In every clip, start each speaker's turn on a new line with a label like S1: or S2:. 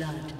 S1: Blood.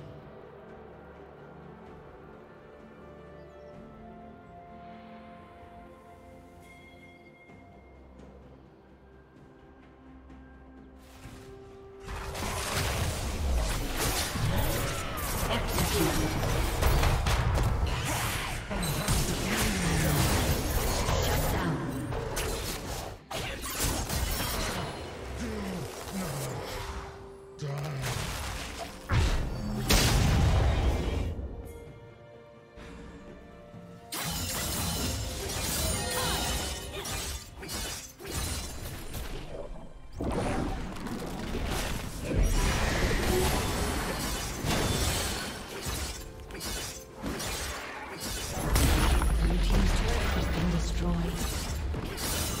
S1: destroyed.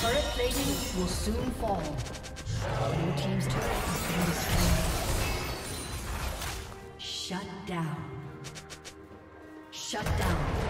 S1: Turret plating will soon fall. Blue team's turret has been destroyed. Shut down. Shut down.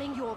S2: I've killing your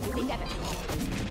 S2: Triumph